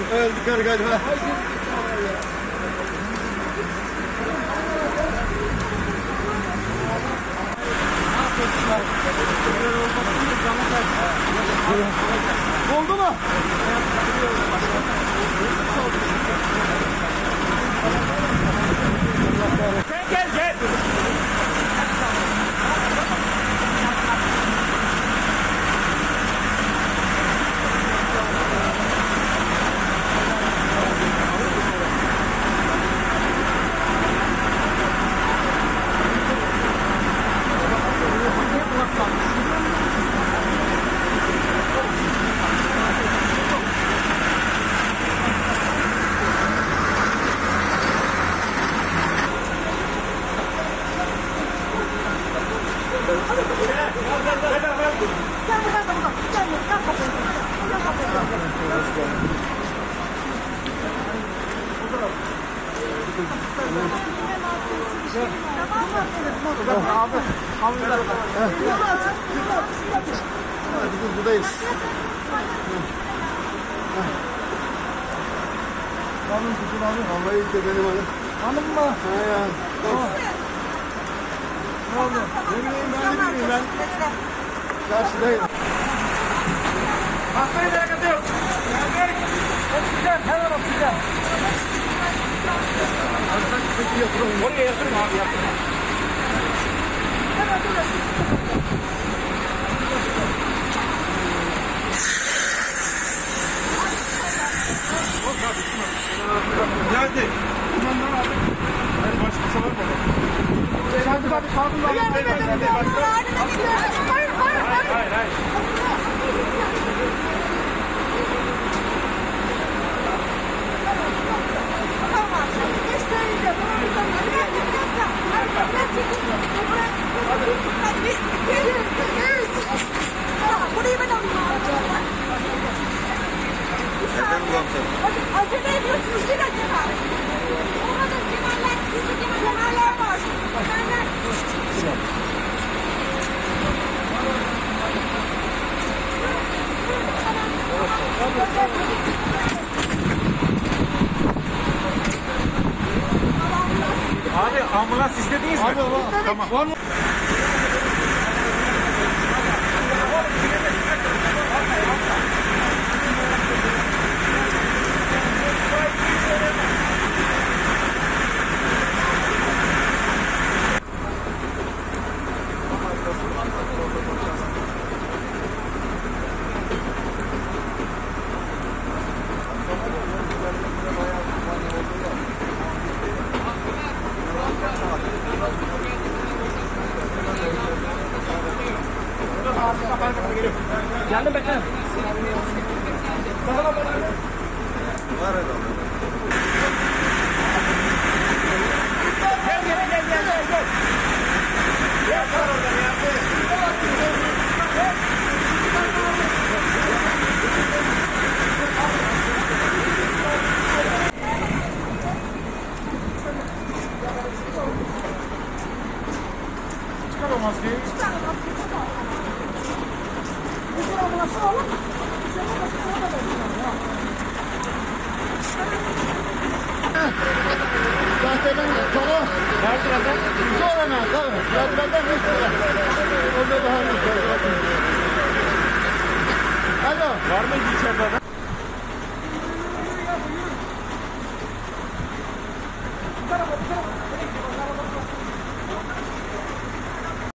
Öldü karı galiba. Oldu mu? Sen gel gel. Hadi dur buradayız. Hanım tutun hanım. Vallahi ilk de benim hanım. Hanım mı? Ha ya. Ne oldu? Ne bileyim ben ne bileyim ben. Karşıdayım. Hastayı merak ediyoruz. Gel gel. Oksijen hemen oksijen. Oraya yatırın abi yatırın. Geldi. Kumandan abi. Hayır başkası var mı? Kaldır abi kaldır abi. Hayır hayır. Seni? Acele ediyorsunuz değil acaba? Orada kemaller, sizde kemaller var. Kemaller. Abi ambulans istediniz mi? Tamam. Geldim bekle. Var adam. Gel gel gel gel gel. gel. Gel sar oradan ya. Çıkar o maskeyi. Zaten sola. Nerede adam? Sonra ne? Tabii. Zaten üstüne. Orada daha iyi. Alo. Var mıydı içeride adam?